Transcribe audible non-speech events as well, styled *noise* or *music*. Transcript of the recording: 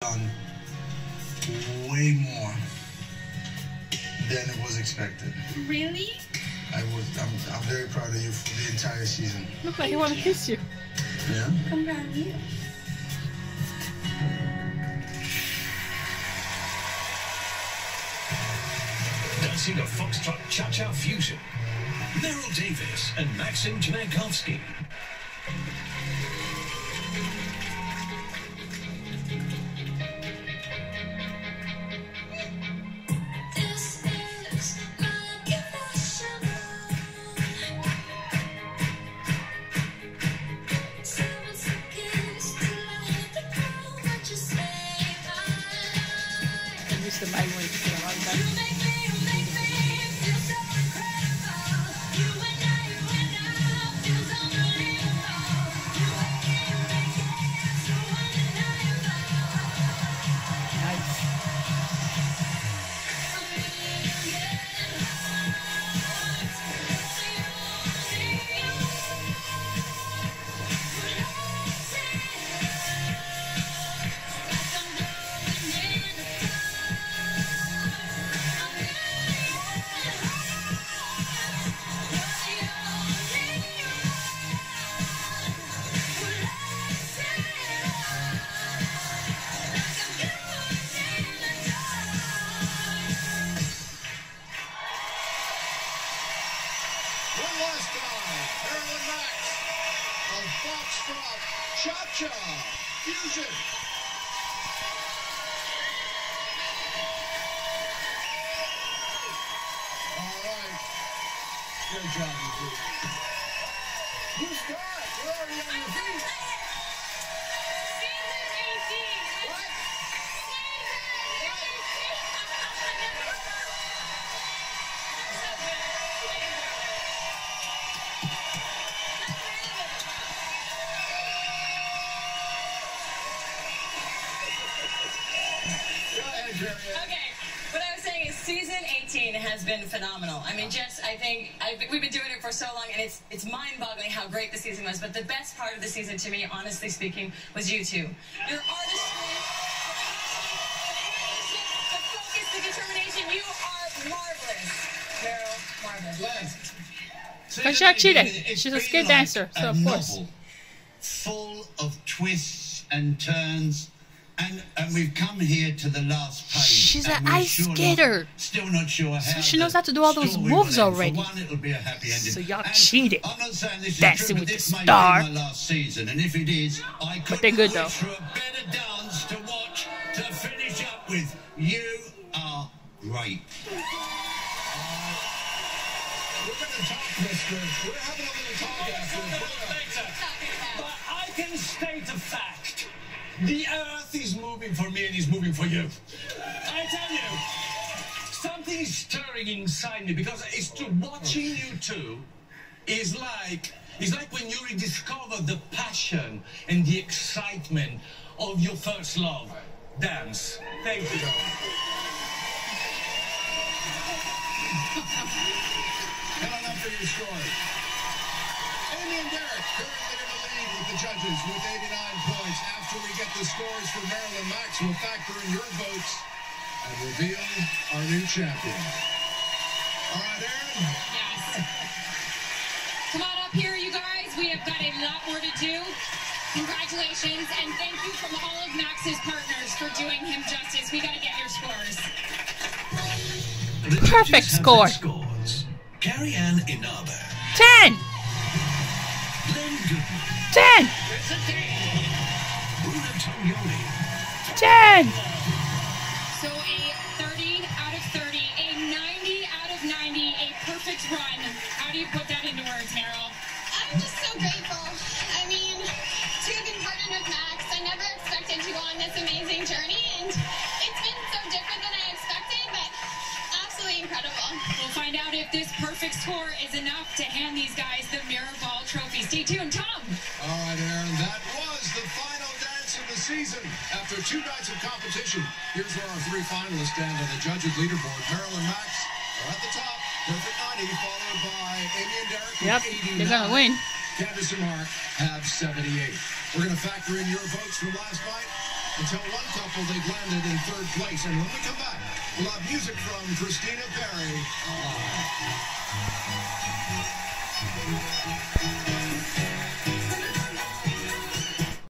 done way more than it was expected. Really? I was I'm, I'm very proud of you for the entire season. Look like he want to kiss you. Yeah? Come down here. Dancing a foxtrot cha-cha fusion. Meryl Davis and Maksim Chmerkovskiy. One last time, Meryl and Max of Foxtrot Cha-Cha Fusion. All right. Great job, you two. You start. We're already on your feet. Okay, what I was saying is season 18 has been phenomenal. I mean, Jess, I think I've, we've been doing it for so long, and it's it's mind-boggling how great the season was. But the best part of the season, to me, honestly speaking, was you two. Your artistry, the focus, the determination. You are marvelous, Meryl. Marvelous. But she's not cheating. She's a been skate dancer, so of course. novel Full of twists and turns. And, and we've come here to the last page. She's an ice sure not- skater. still not sure how. So she knows how to do all those moves already. For one, it'll be a happy ending. So y'all cheated. I'm not saying this is Dancing true, but with the this may Star. be my last season, and if it is, I could they're good, though. for a better dance to watch to finish up with. You are great. We're going to talk, mister. We're having a little talk after. But I can state a fact. The earth is moving for me and is moving for you. I tell you, something is stirring inside me because it's true. Watching you two is like it's like when you rediscover the passion and the excitement of your first love. Dance. Thank you. *laughs* Up for your story. Amy and Derek the with judges with 89 points. After we get the scores for Meryl and Max, we'll factor in your votes and reveal our new champion. All right, Erin. Yes. Come on up here, you guys. We have got a lot more to do. Congratulations, and thank you from all of Max's partners for doing him justice. We got to get your scores. The Perfect score. Scores. Carrie Ann Inaba. Ten! Len Goodman. Ten! Ten! So a 30 out of 30, a 90 out of 90, a perfect run. How do you put that into words, Meryl? I'm just so grateful. I mean, to have been partnered with Max, I never expected to go on this amazing journey, and it's been so different than I expected, but absolutely incredible. We'll find out if this perfect score is enough to hand these guys the Mirror Ball Trophy. Stay tuned, Tom. season. After two nights of competition, here's where our three finalists stand on the judges' leaderboard. Meryl and Max are at the top with 90, followed by Amy and Derek yep, with 89. They're going to win. Candace and Mark have 78. We're going to factor in your votes from last night until one couple they've landed in third place. And when we come back, we'll have music from Christina Perri. Oh.